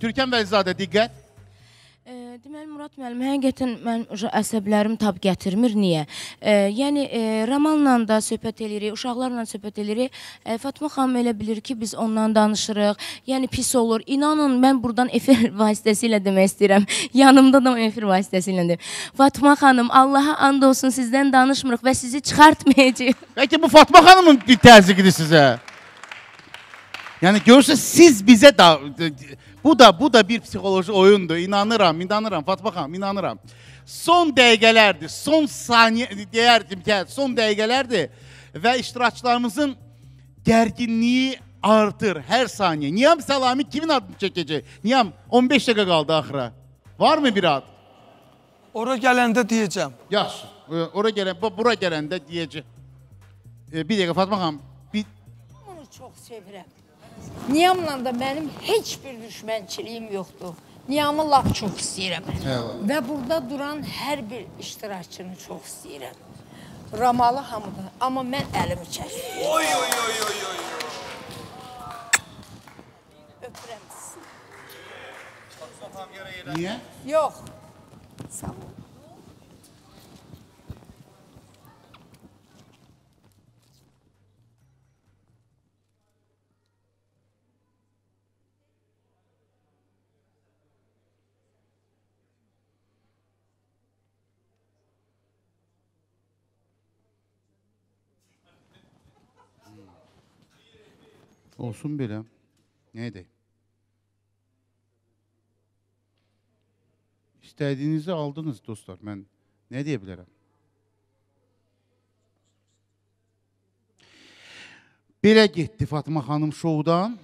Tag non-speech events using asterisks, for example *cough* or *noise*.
Türkan Vəlizadə diqqət. E, deməli Murad müəllim, həqiqətən mən əsəblərim tab gətirmir. Niyə? E, yəni e, Ramanla da söhbət eləyirik, uşaqlarla söhbət eləyirik. E, Fatma xanım elə bilir ki, biz ondan danışırıq. Yəni pis olur. İnanın, mən burdan *laughs* efir vasitəsilə demək istəyirəm. Yanımda da efir vasitəsilə deyim. Fatma xanım, Allaha and olsun sizdən danışmırıq və sizi *laughs* çıxartmayacağıq. Bəlkə bu Fatma xanımın bir təzyiqidir sizə. Yani görürsünüz siz bize da bu da bu da bir psikoloji oyundu. İnanıram, inanıram Fatma Hanım, inanıram. Son dəqiqələrdir, son saniye deyərdim ki, son dəqiqələrdir və iştirakçılarımızın gərginliyi artır her saniye. Niyam Selami kimin adını çekecek? Niyam 15 dakika kaldı ahıra. Var mı bir ad? Ora gelende diyeceğim. Yaş. Ee, Ora gelen, bura gelende diyeceğim. Ee, bir dakika Fatma Hanım. Bir... Bunu çok sevirəm. Niyamla da mənim heç bir düşmənçiliyim yoxdur. Niyamı lap çox istəyirəm. Eyvallah. Və burada duran hər bir iştirakçını çox istəyirəm. Ramalı hamıda. Amma mən əlimi çəkdim. Oy oy oy oy oy. Öpürəm sizi. niyə? Yox. Sağ ol. Olsun belə. Nə edək? İstədiyinizi aldınız dostlar. Mən nə deyə bilərəm? Belə getdi Fatma xanım şoudan.